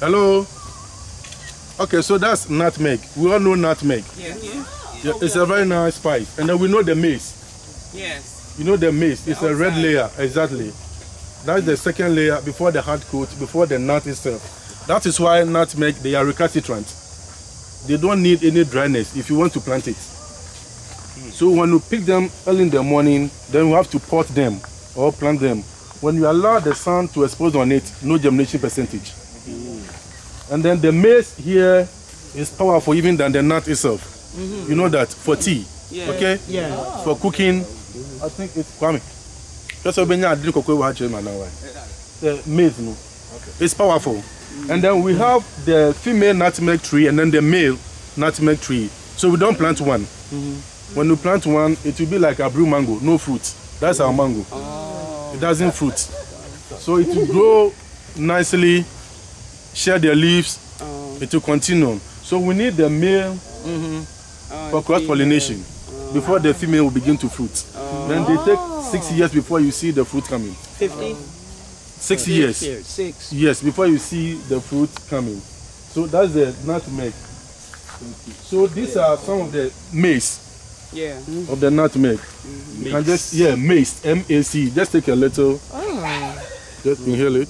Hello. Okay, so that's nutmeg. We all know nutmeg. Yes. Yeah, it's a very nice spice. And then we know the mace. Yes. You know the mace. It's a red layer. Exactly. That's the second layer before the hard coat, before the nut itself. That is why nutmeg, they are recalcitrant. They don't need any dryness if you want to plant it. So when you pick them early in the morning, then you have to pot them or plant them. When you allow the sun to expose on it, no germination percentage. Mm-hmm. And then the mace here is powerful even than the nut itself. Mm-hmm. You know that for tea, Yeah. okay? Yeah. For cooking, I think it's Kwame. Just when you drink cocoa, what you now? The mace, no. It's powerful. And then we have the female nutmeg tree and then the male nutmeg tree. So we don't plant one. Mm-hmm. When you plant one, it will be like a blue mango, no fruit. That's our mango. Ah. It doesn't fruit. So it will grow nicely, share their leaves, ah. it will continue. So we need the male mm-hmm. ah, for cross pollination before the female will begin to fruit. Then they take six years before you see the fruit coming. 50? Six years. Six. Yes, before you see the fruit coming. So that's the nutmeg. So these are some of the mace Yeah. of the nutmeg. You can just yeah, mace, M A C. Just take a little. Oh. Just inhale it.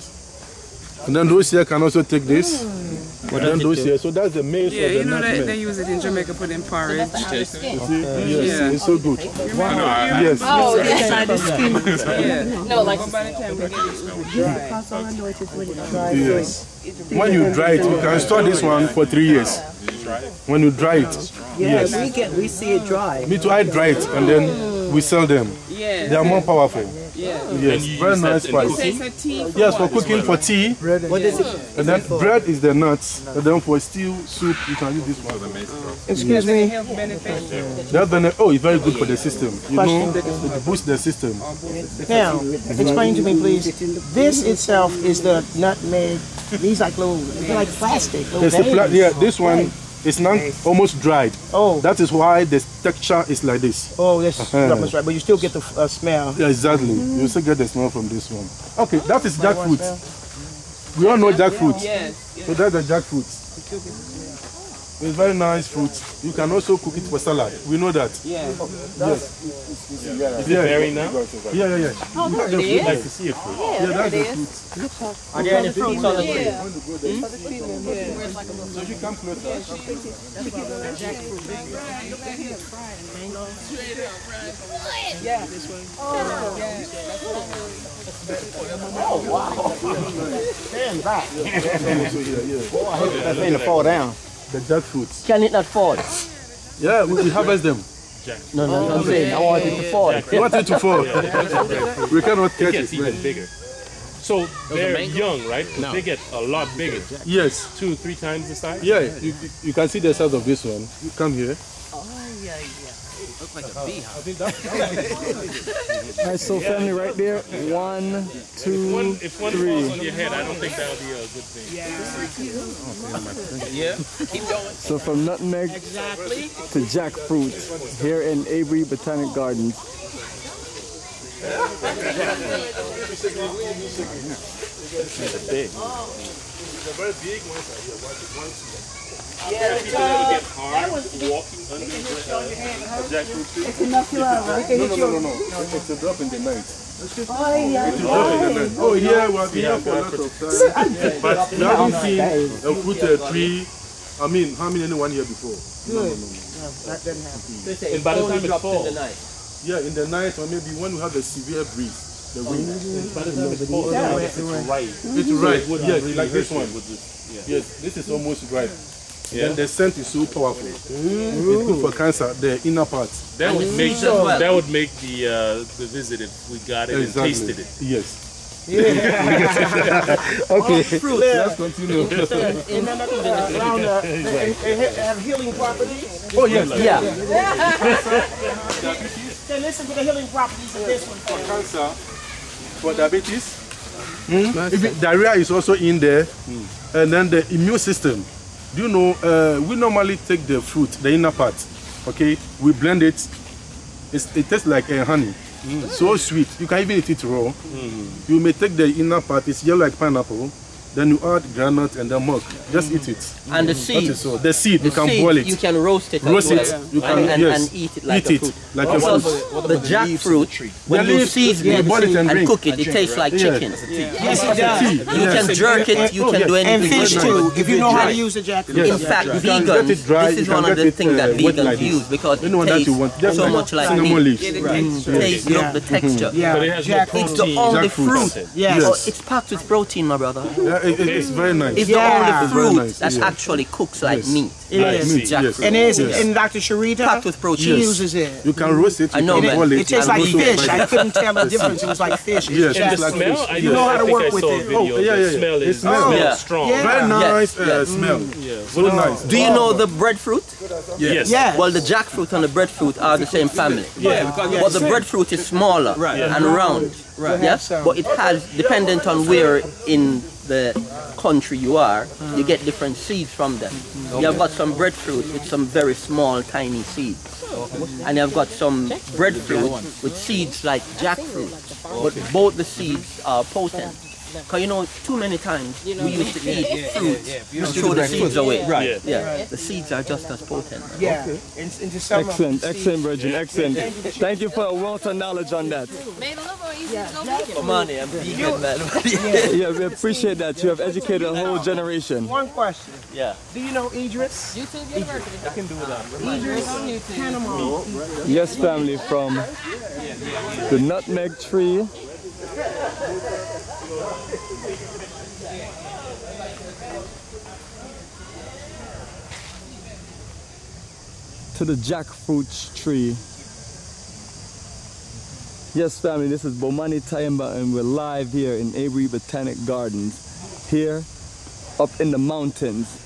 And then those here can also take this. Mm. And then those here. So that's the mace Yeah, of the you know they, they use it in Jamaica, put in porridge. You see? Yes, Yeah. it's so good. Yes. Oh, inside the skin. Yeah. No, like But by the time we get it, it will dry. Because all I know is it's when it dries. Yes. When you dry it, you can store this one for three years. When you dry it. Yeah, Yes. we get we see it dry. Me too, I dry it and then Oh. we sell them. Yeah. They are more powerful. Yeah. Yes, very nice You spice. say it's a tea Yes, for cooking, for tea, What is it? and then bread is the nuts, and then for stew, soup, you can use this one. Excuse me. health benefits? That bene- oh, it's very good for the system. You know, it boosts the system. Now, explain to me, please. This itself is the nutmeg. These like little, they're like plastic. Little There's a pla- yeah, this one is now almost dried. Oh, That is why the texture is like this. oh, that's that's right. But you still get the uh, smell. Yeah, exactly. You still get the smell from this one. Okay, that is jackfruit. We all know jackfruit. Yes. So that's the jackfruit. It's very nice fruit. You can also cook it for salad. We know that. Yeah. Oh, is it berry now? Yeah, yeah, yeah. Oh, there it is. like to see a fruit. Yeah, Yeah, that's there the it is. fruit. Are there any fruits on the tree? Yeah. So you come closer. Stand back. So here, yeah. That thing to fall down. The jackfruit. Can it not fall? Yeah, we, we harvest them. No, no, no. I'm saying I want it to fall. We want it to fall. we cannot catch gets it. even Right? bigger. So they're young, right? 'Cause They get a lot bigger, Yes. two, three times the size. Yeah, you, you- you can see the size of this one. You come here. Alright, so family right there. One, two, One, if one falls on your head, I don't think that would be a good thing. Yeah. Oh, keep going. So from nutmeg to jackfruit here in Aburi Botanic Gardens. No, no, no, no, no. It's a drop in the night. It's a drop in the night. Oh, yeah, we have been here for a lot of time. But we haven't seen a fruit uh, tree. I mean, how many anyone here before? No, no, no, no. And by the time it falls, Yeah, in the night or maybe when we have a severe breeze, the wind. by the time it falls, it's right. It's right. wouldn't Yes, really like this one. with this- Yes, this is almost right. Then the scent is so powerful. It's good for cancer, the inner part. That would make that would make the uh, the visit if we got it Exactly. and tasted it. Yes. Yeah. okay, let's continue. And then around uh, they, they have healing properties. oh, yes. Yeah. Then listen to the healing properties of this one. For cancer, for diabetes, if it- diarrhea is also in there, and then the immune system. Do you know, uh, we normally take the fruit, the inner part, okay, we blend it, it's, it tastes like uh, honey. So sweet. You can even eat it raw. You may take the inner part, it's yellow like pineapple. Then you add granite and then milk. Just eat it. And the That seed, is all. The seed, the you can seed, boil it. you can roast it Roast it. well, You can and, and, yes. and eat it like eat a it fruit. like a Well, fruit. the jackfruit, when The you leaves, seed you it boil it and and cook it, it tastes like chicken. Yes, it does. You can jerk it, you Oh, can yeah. do And anything fish too, if you know how to use a jackfruit. In fact, You can vegans, get it dry, this is one of the things that uh, vegans use because it tastes you want, just so much like cinnamon meat. leaves. Taste, look, the texture. Yeah, But it has no jackfruit. It's the protein. only fruit. Yes. It's packed with protein, my brother. Yeah, it, it- it's very nice. It's Yeah. the only fruit nice, that yeah. actually cooks like Yes. meat. It I is. see. Yes. And is Yes. and Dr. Sharita, Packed with protein. she uses it. You can roast it. You I know, can man. boil it. It tastes like fish. I couldn't tell the difference. It was like fish. It's Yes, it's the like smell, fish. You know how to work with saw a it. Oh, yeah, yeah, the yeah. smell smells. strong. Very nice Yes, uh, yes. smell. Very nice. Do you know the breadfruit? Yes. Yeah. Well, the jackfruit and the breadfruit are the same family. Yeah. But the breadfruit is smaller and round. Right. Yes, but it has, dependent on where in the country you are, you get different seeds from them. You have got some breadfruit with some very small, tiny seeds. And you've got some breadfruit with seeds like jackfruit. But both the seeds are potent. Because you know, too many times we used to eat fruit and throw the seeds away. Right. Yeah, the seeds are just as potent. Yeah. In, into some Excellent, excellent, Virgin, excellent. Thank you for a wealth of knowledge on that. Made a little more easy to go vegan. Come I'm vegan, man. Yeah, we appreciate that. You have educated a whole generation. One question. yeah. Do you know Idris? YouTube University. I can do that. Idris Panama. Yes, family, from the nutmeg tree to the jackfruit tree. Yes, family, this is Bomani Tyehimba, and we're live here in Aburi Botanic Gardens, here up in the mountains